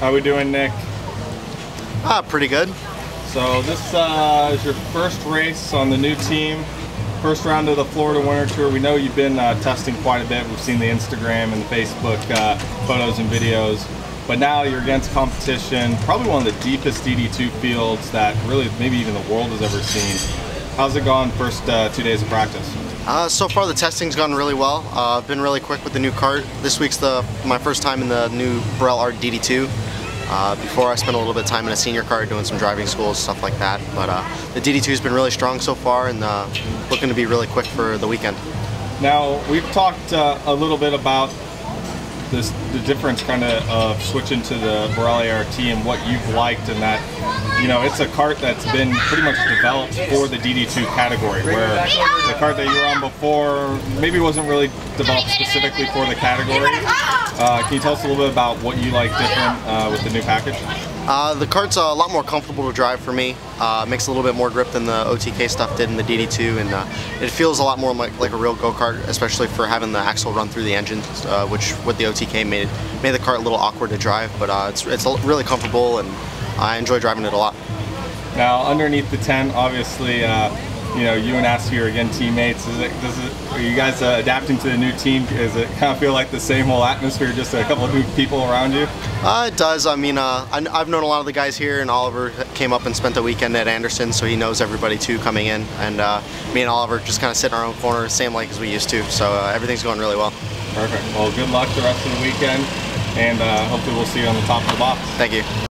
How we doing, Nick? Ah, pretty good. So this uh, is your first race on the new team. First round of the Florida Winter Tour. We know you've been uh, testing quite a bit. We've seen the Instagram and the Facebook uh, photos and videos. But now you're against competition, probably one of the deepest DD2 fields that really maybe even the world has ever seen. How's it gone first uh, two days of practice? Uh, so far the testing's gone really well. Uh, I've been really quick with the new cart. This week's the my first time in the new BirelART DD2. Uh, before I spent a little bit of time in a senior car doing some driving schools, stuff like that. But uh, the DD2's been really strong so far and uh, looking to be really quick for the weekend. Now, we've talked uh, a little bit about this, the difference kind of of switching to the BirelART and what you've liked and that, you know, it's a cart that's been pretty much developed for the DD2 category where the cart that you were on before maybe wasn't really developed specifically for the category. Uh, can you tell us a little bit about what you like different uh, with the new package? Uh, the cart's a lot more comfortable to drive for me. Uh, makes a little bit more grip than the OTK stuff did in the DD2, and uh, it feels a lot more like, like a real go-kart, especially for having the axle run through the engine, uh, which with the OTK made made the cart a little awkward to drive. But uh, it's it's really comfortable, and I enjoy driving it a lot. Now, underneath the tent, obviously uh, you know, you and Asfi are again teammates. Is it, does it, are you guys uh, adapting to the new team? Does it kind of feel like the same whole atmosphere, just a couple of new people around you? Uh, it does. I mean, uh, I, have known a lot of the guys here, and Oliver came up and spent the weekend at Andersen, so he knows everybody too coming in. And uh, me and Oliver just kind of sit in our own corner, same like as we used to. So uh, everything's going really well. Perfect. Well, good luck the rest of the weekend, and uh, hopefully we'll see you on the top of the box. Thank you.